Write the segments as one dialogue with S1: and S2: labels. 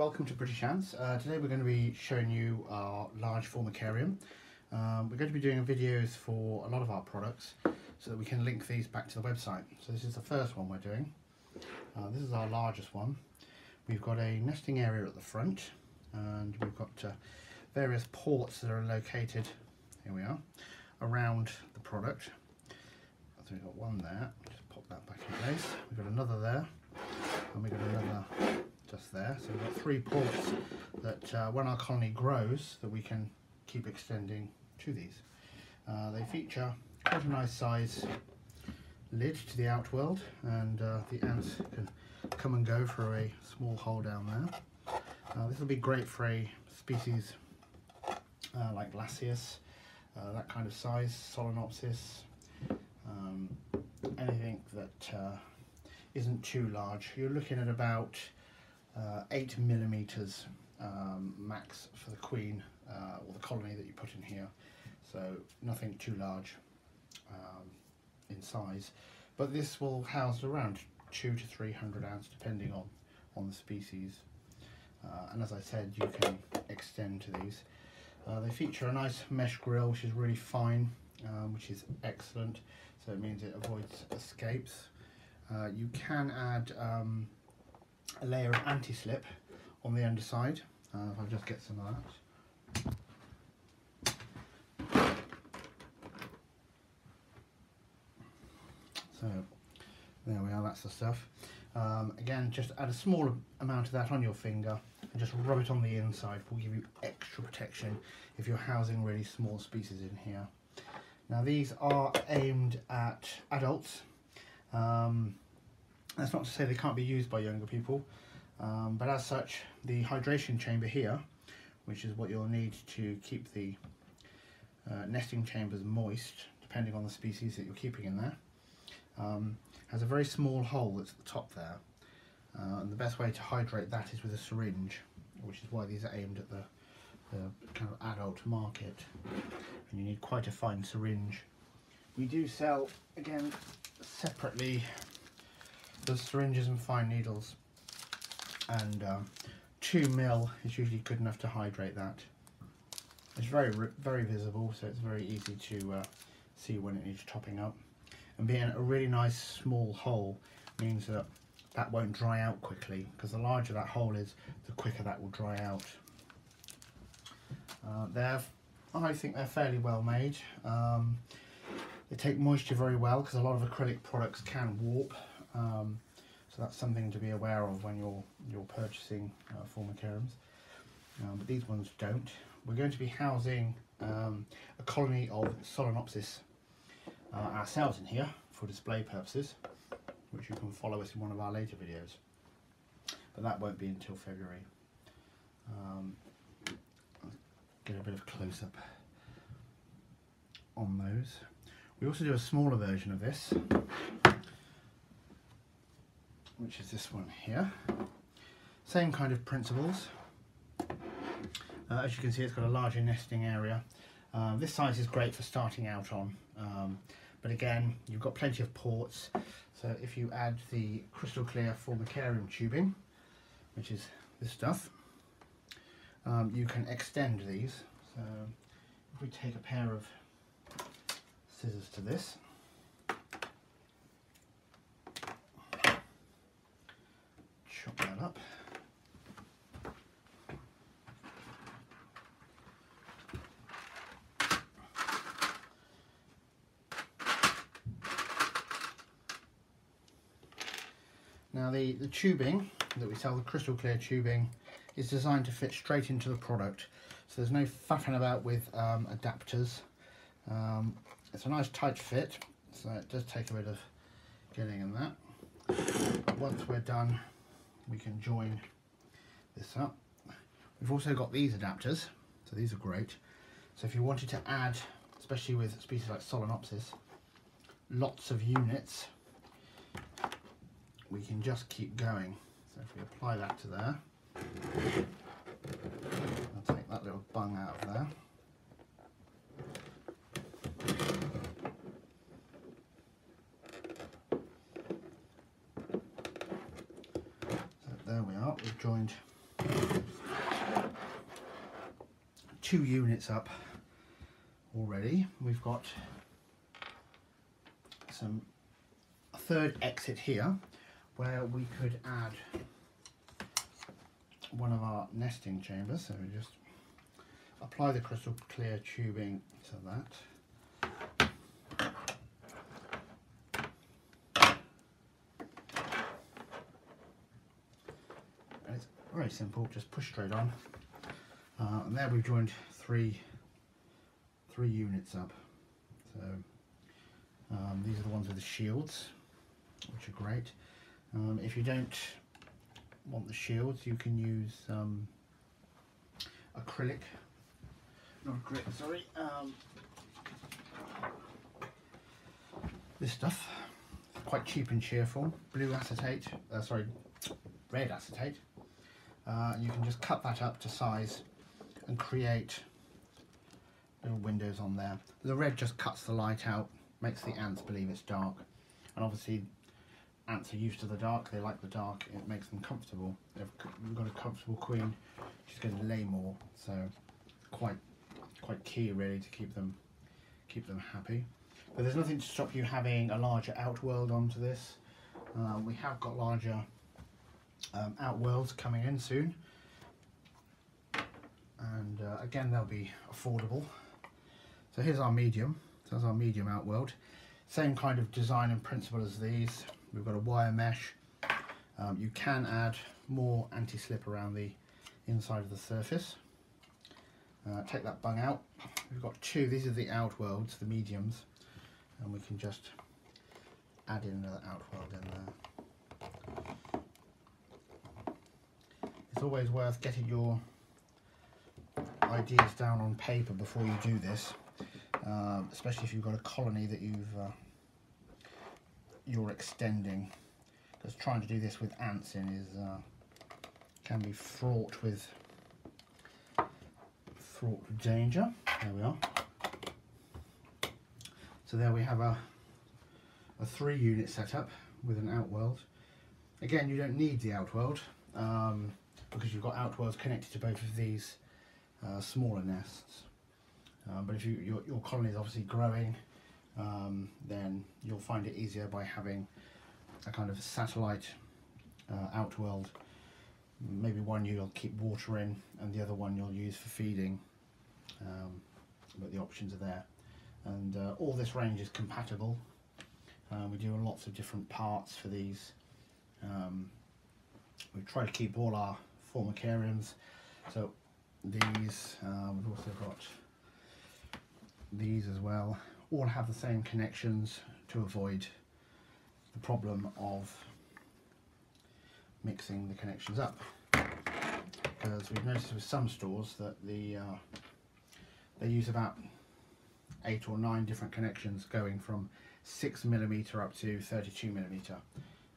S1: welcome to British Ants. Uh, today we're going to be showing you our large formicarium. Um, we're going to be doing videos for a lot of our products so that we can link these back to the website. So this is the first one we're doing. Uh, this is our largest one. We've got a nesting area at the front and we've got uh, various ports that are located, here we are, around the product. So we've got one there, just pop that back in place. We've got another there and we've got another there. So we've got three ports that uh, when our colony grows that we can keep extending to these. Uh, they feature quite a nice size lid to the outworld and uh, the ants can come and go for a small hole down there. Uh, this will be great for a species uh, like Lasius, uh, that kind of size, Solenopsis, um, anything that isn't too large. You're looking at about uh, 8 millimeters um, max for the queen uh, or the colony that you put in here. So nothing too large um, in size. But this will house around 2 to 300 ants depending on on the species. Uh, and as I said you can extend to these. Uh, they feature a nice mesh grill which is really fine um, which is excellent. So it means it avoids escapes. Uh, you can add um, a layer of anti-slip on the underside. Uh, if I'll just get some of that. So there we are, that's the stuff. Um, again, just add a small amount of that on your finger and just rub it on the inside. Will give you extra protection if you're housing really small species in here. Now these are aimed at adults. Um, that's not to say they can't be used by younger people, um, but as such, the hydration chamber here, which is what you'll need to keep the uh, nesting chambers moist, depending on the species that you're keeping in there, um, has a very small hole that's at the top there. Uh, and the best way to hydrate that is with a syringe, which is why these are aimed at the, the kind of adult market. And you need quite a fine syringe. We do sell, again, separately the syringes and fine needles and um, 2 mil is usually good enough to hydrate that. It's very very visible so it's very easy to uh, see when it needs topping up and being a really nice small hole means that that won't dry out quickly because the larger that hole is the quicker that will dry out. Uh, they're, I think they're fairly well made. Um, they take moisture very well because a lot of acrylic products can warp um, so that's something to be aware of when you're you're purchasing uh, formicariums. Um, but these ones don't. We're going to be housing um, a colony of Solenopsis uh, ourselves in here for display purposes, which you can follow us in one of our later videos. But that won't be until February. Um, get a bit of close-up on those. We also do a smaller version of this which is this one here. Same kind of principles. Uh, as you can see, it's got a larger nesting area. Uh, this size is great for starting out on, um, but again, you've got plenty of ports. So if you add the crystal clear formicarium tubing, which is this stuff, um, you can extend these. So if we take a pair of scissors to this, chop that up. Now the, the tubing that we sell, the crystal clear tubing, is designed to fit straight into the product. So there's no faffing about with um, adapters. Um, it's a nice tight fit, so it does take a bit of getting in that. Once we're done we can join this up. We've also got these adapters, so these are great. So if you wanted to add, especially with species like Solenopsis, lots of units, we can just keep going. So if we apply that to there, I'll take that little bung out of there. joined two units up already. We've got some third exit here where we could add one of our nesting chambers. So we just apply the crystal clear tubing to that. Very simple, just push straight on. Uh, and there we've joined three three units up. So um, these are the ones with the shields, which are great. Um, if you don't want the shields, you can use um, acrylic. Not acrylic, sorry. Um, this stuff, quite cheap and cheerful. Blue acetate, uh, sorry, red acetate. Uh, you can just cut that up to size and create little windows on there. The red just cuts the light out, makes the ants believe it's dark. And obviously ants are used to the dark, they like the dark, it makes them comfortable. They've got a comfortable queen, she's going to lay more, so quite quite key really to keep them keep them happy. But there's nothing to stop you having a larger outworld onto this. Um, we have got larger um, outworlds coming in soon. And uh, again, they'll be affordable. So here's our medium. So that's our medium outworld. Same kind of design and principle as these. We've got a wire mesh. Um, you can add more anti-slip around the inside of the surface. Uh, take that bung out. We've got two. These are the outworlds, the mediums, and we can just add in another outworld in there. It's always worth getting your ideas down on paper before you do this, um, especially if you've got a colony that you've uh, you're extending. Because trying to do this with ants in is uh, can be fraught with fraught with danger. There we are. So there we have a a three unit setup with an outworld. Again, you don't need the outworld um, because you've got outworlds connected to both of these uh, smaller nests. Um, but if you, your, your colony is obviously growing, um, then you'll find it easier by having a kind of satellite uh, outworld. Maybe one you'll keep water in and the other one you'll use for feeding. Um, but the options are there. And uh, all this range is compatible. Uh, we do lots of different parts for these. Um, we try to keep all our formicariums. So these, uh, we've also got these as well, all have the same connections to avoid the problem of mixing the connections up. Because we've noticed with some stores that the uh, they use about eight or nine different connections going from six millimeter up to 32 millimeter.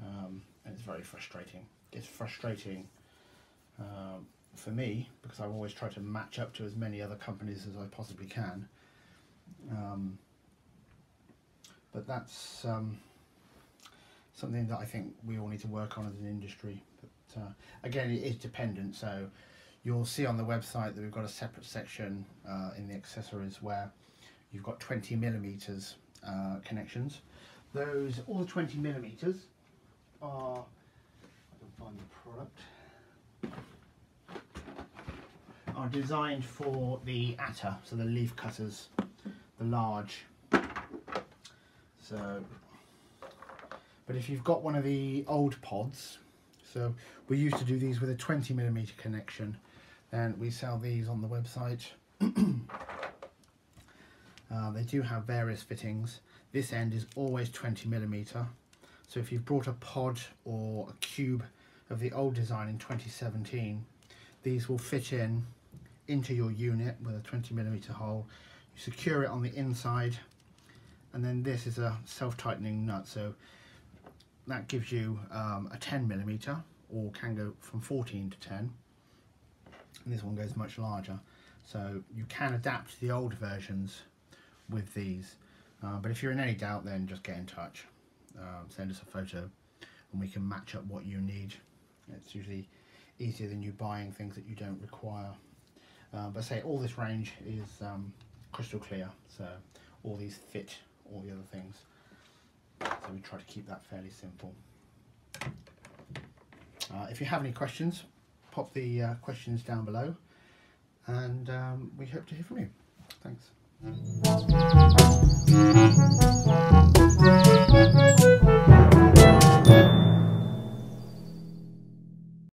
S1: Um, and it's very frustrating. It's frustrating um, for me because I've always tried to match up to as many other companies as I possibly can. Um, but that's um, something that I think we all need to work on as an industry. But uh, again, it is dependent. So you'll see on the website that we've got a separate section uh, in the accessories where you've got 20 millimeters uh, connections. Those all the 20 millimeters are. Find the product are designed for the atta, so the leaf cutters, the large. So, but if you've got one of the old pods, so we used to do these with a 20 millimeter connection, then we sell these on the website. uh, they do have various fittings. This end is always 20 millimeter. So if you've brought a pod or a cube of the old design in 2017, these will fit in into your unit with a 20 millimeter hole. You secure it on the inside and then this is a self-tightening nut so that gives you um, a 10 millimeter or can go from 14 to 10 and this one goes much larger. So you can adapt the old versions with these. Uh, but if you're in any doubt then just get in touch. Um, send us a photo and we can match up what you need it's usually easier than you buying things that you don't require Uh, but say all this range is um, crystal clear, so all these fit all the other things. So we try to keep that fairly simple. Uh, if you have any questions, pop the uh, questions down below and um, we hope to hear from you. Thanks.